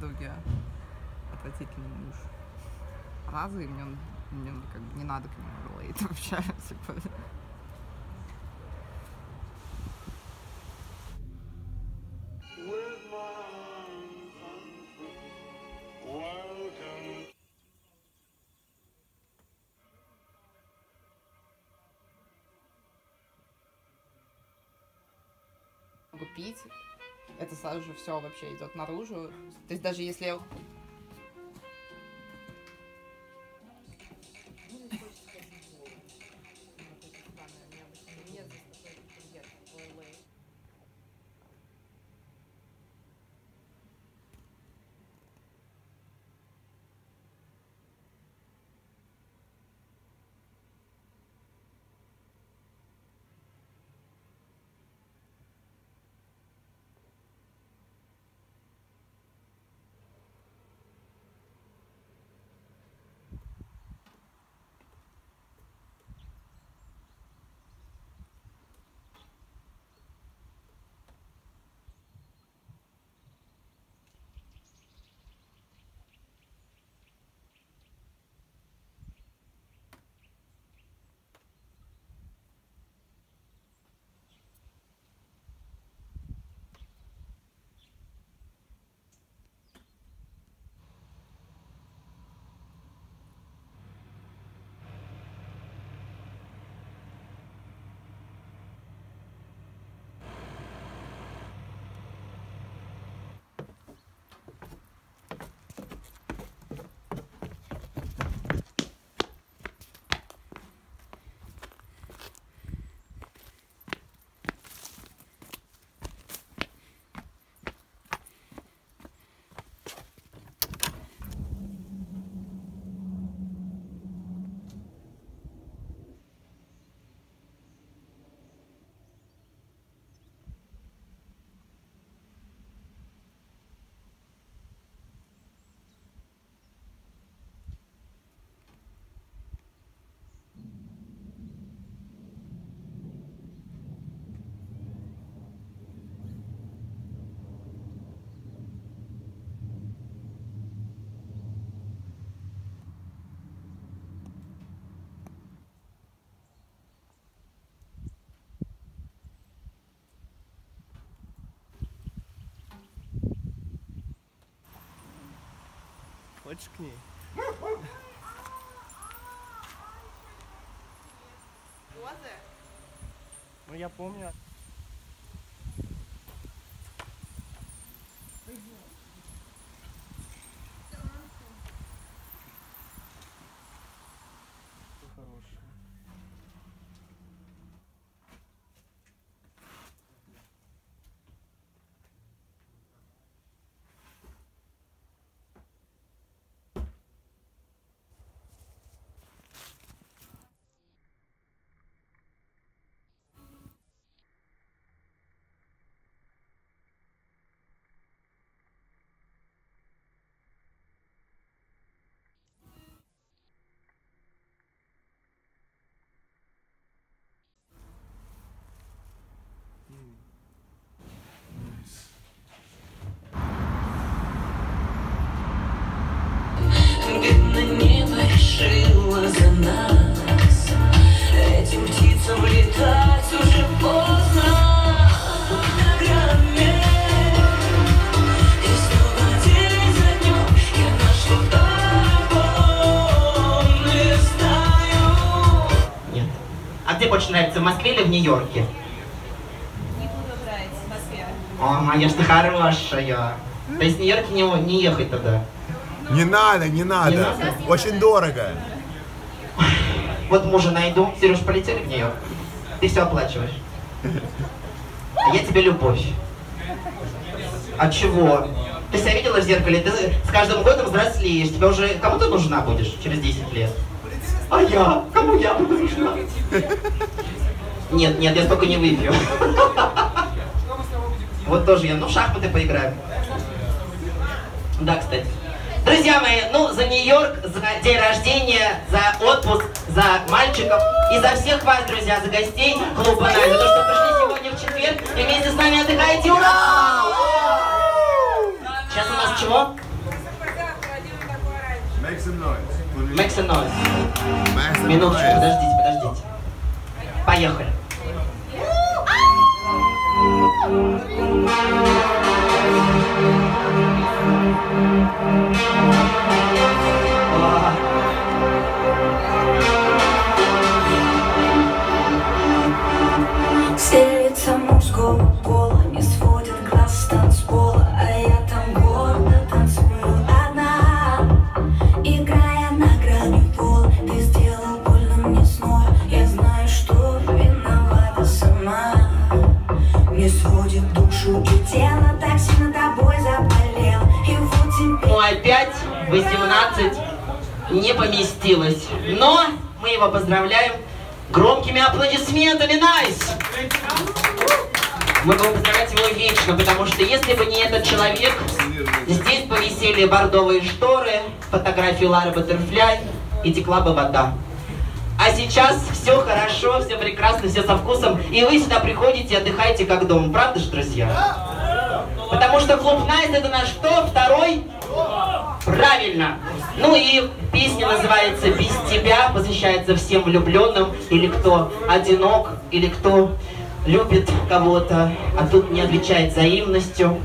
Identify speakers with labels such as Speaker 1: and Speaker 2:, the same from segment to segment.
Speaker 1: Ладоге. Отвратительный муж. Разы, и мне, мне как бы не надо к нему релейт вообще. Типа. Сразу же все вообще идет наружу. То есть даже если
Speaker 2: Хочешь к ней? Ну я помню.
Speaker 3: Больше нравится, в Москве или в Нью-Йорке?
Speaker 4: Не буду брать в Москве.
Speaker 3: О, моя что хорошая. То есть в Нью-Йорке не, не ехать тогда.
Speaker 5: Не надо, не надо.
Speaker 3: надо?
Speaker 5: Очень дорого.
Speaker 3: Вот мужа найду. Сереж, полетели в Нью-Йорк? Ты все оплачиваешь. А я тебе любовь. А чего? Ты себя видела в зеркале? Ты с каждым годом взрослеешь. Тебе уже кому ты нужна будешь через 10 лет? А я? Кому я буду нужна? Нет, нет, я столько не выпью. Вот тоже я, ну, в шахматы поиграем. Да, кстати. Друзья мои, ну, за Нью-Йорк, за день рождения, за отпуск, за мальчиков и за всех вас, друзья, за гостей клуба Най, за то, что пришли сегодня в четверг и вместе с нами отдыхаете. Ура! Сейчас у нас чего?
Speaker 5: Make some noise.
Speaker 3: Make some Минуточку, подождите, подождите. Поехали. О, 18 не поместилось. Но мы его поздравляем громкими аплодисментами. Nice! Мы будем поздравлять его вечно, потому что если бы не этот человек, здесь бы висели бордовые шторы, фотографии Лары Баттерфляй и текла бы вода. А сейчас все хорошо, все прекрасно, все со вкусом, и вы сюда приходите и отдыхаете как дома. Правда же, друзья? Потому что клуб Nice это наш кто? Второй? Правильно. Ну и песня называется «Без тебя», посвящается всем влюбленным, или кто одинок, или кто любит кого-то, а тут не отвечает взаимностью.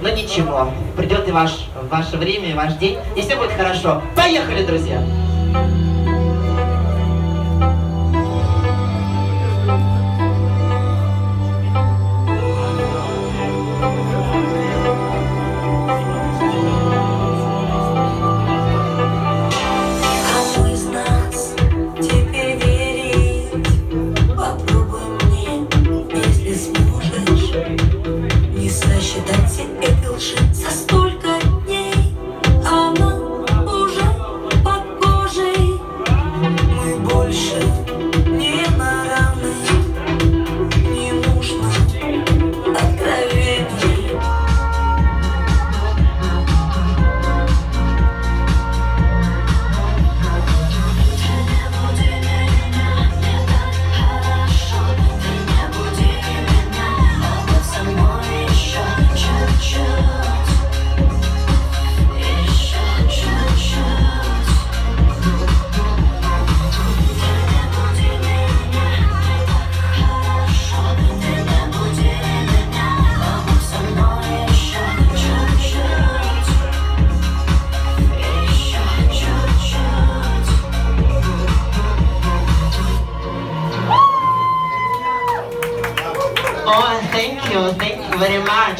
Speaker 3: Но ничего, придет и ваш, ваше время, и ваш день, и все будет хорошо. Поехали, друзья!
Speaker 6: Кому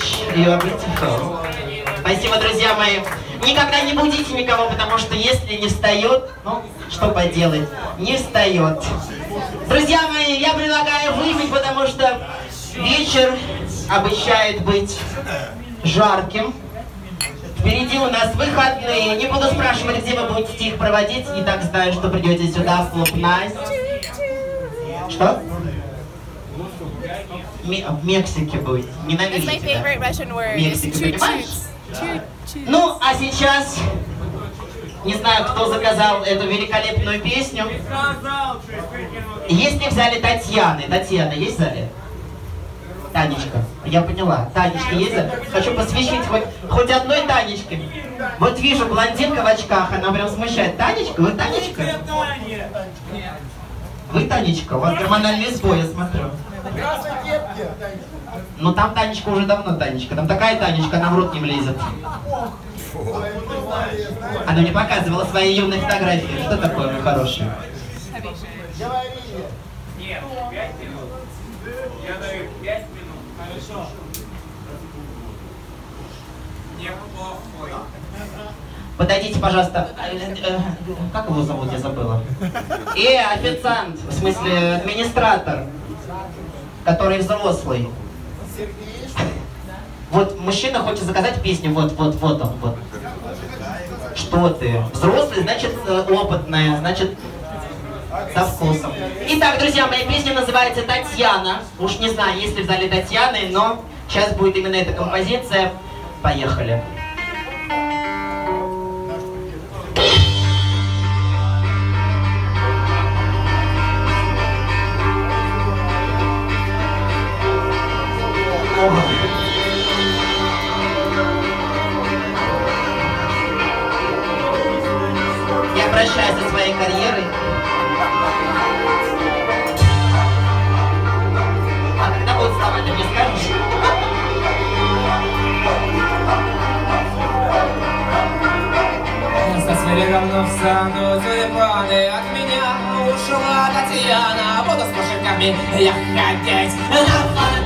Speaker 3: are beautiful. Спасибо, друзья мои. Никогда не будите никого, потому что если не встает, ну, что поделать, не встает. Друзья мои, я предлагаю выпить, потому что вечер обещает быть жарким. Впереди у нас выходные. Не буду спрашивать, где вы будете их проводить. И так знаю, что придете сюда, в клуб Nice. Что? В Мексике будет. Ненавидите, да? Мексика, понимаешь? Ну, а сейчас, не знаю, кто заказал эту великолепную песню. Есть ли в зале Татьяны? Татьяна есть в зале? Танечка, я поняла. Танечка есть в зале? Хочу посвящить хоть, хоть одной Танечке. Вот вижу блондинка в очках, она прям смущает. Танечка? Вы Танечка? Вы Танечка? У вас гормональный сбой, я смотрю. Ну там Танечка уже давно Танечка. Там такая Танечка, она в рот не влезет. Она мне показывала свои юные фотографии. Что такое, мой хороший? Подойдите, пожалуйста. Э, э, Как его зовут, я забыла. Э, официант, в смысле администратор, который взрослый. Вот мужчина хочет заказать песню, вот, вот, вот он, вот. Что ты? Взрослый, значит, э, опытная, значит, со вкусом. Итак, друзья, моя песня называется «Татьяна». Уж не знаю, есть ли в зале Татьяны, но сейчас будет именно эта композиция. Поехали.
Speaker 7: ты
Speaker 8: от меня ушла, Татьяна, буду с мужиками я ходить на
Speaker 6: фонарь.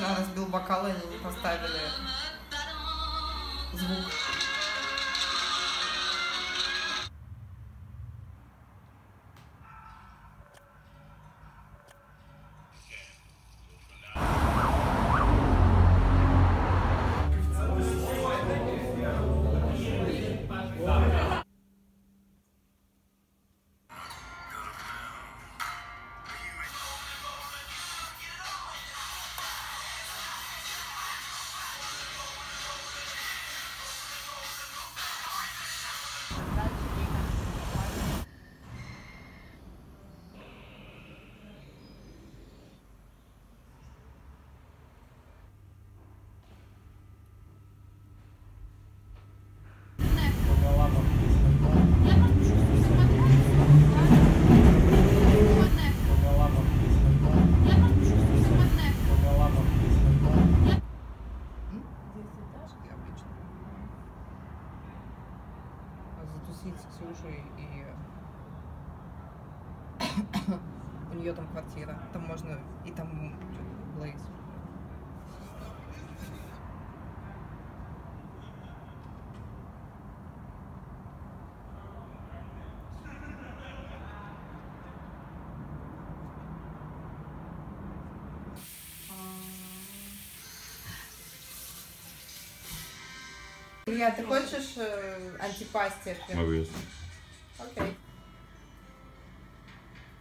Speaker 6: Мишина разбил бокал, и они не поставили
Speaker 9: звук. Илья, ты хочешь э, антипасти?
Speaker 5: Могу есть.
Speaker 9: Окей.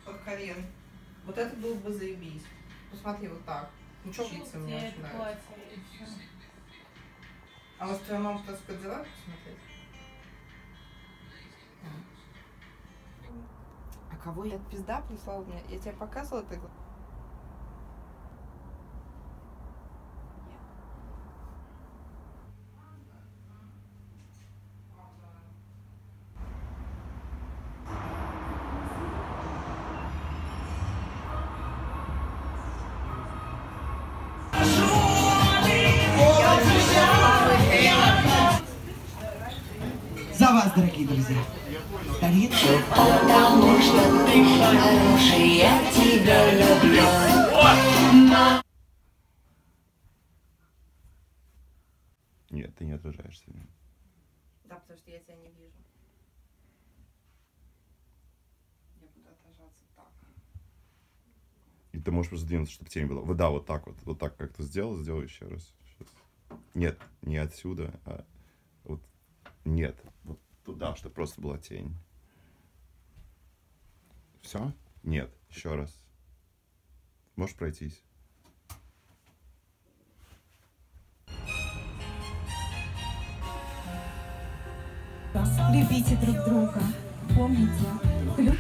Speaker 9: Вот Карин. Вот это было бы заебись. Посмотри вот так. Ну что мне нравится. А может твоя мама что сказать дела посмотреть? А кого я пизда прислала мне? Я тебе показывала это?
Speaker 6: Потому что ты хороший, я тебя люблю.
Speaker 5: Нет, ты не отражаешься.
Speaker 9: Да, потому что я тебя не вижу. Я буду отражаться так.
Speaker 5: И ты можешь просто двинуться, чтобы тень была. Вот да, вот так вот. Вот так как ты сделал, сделай еще раз. Щас. Нет, не отсюда, а вот нет. Вот туда, чтобы просто была тень. Все? Нет, еще раз. Можешь пройтись?
Speaker 10: Любите друг друга. Помните, ключ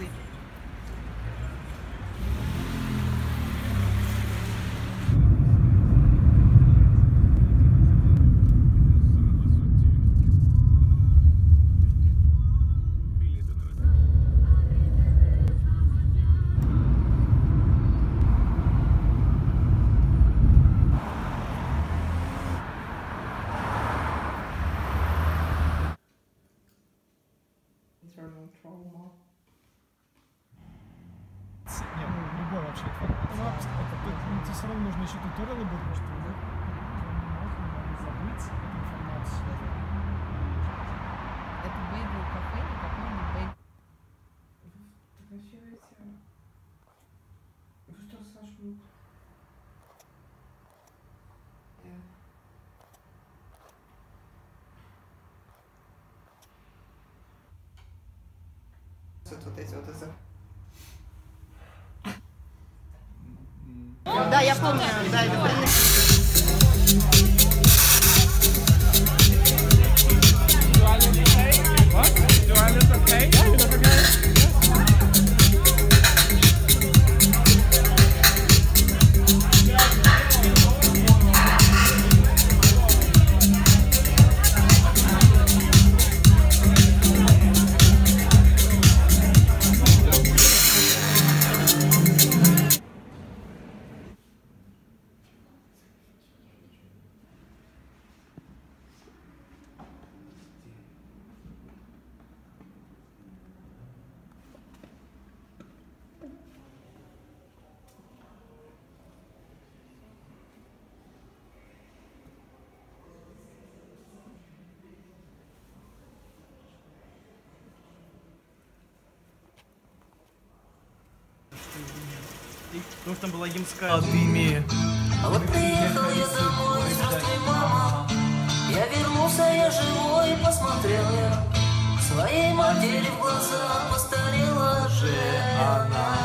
Speaker 8: easy.
Speaker 11: Еще туториалы будут, что вы можно забыть эту информацию.
Speaker 9: Это бейгл кафе, не какой-нибудь бейгл. Прекращайте. Вы что, Саш, ну... Вот вот эти вот это. Да, я помню,
Speaker 11: Потому что там была ямская.
Speaker 2: А вот приехал я домой, здравствуй, мама. Я вернулся, я живой, посмотрел я. Своей матери в глаза постарела же она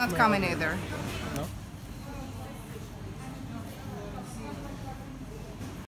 Speaker 9: Not coming either.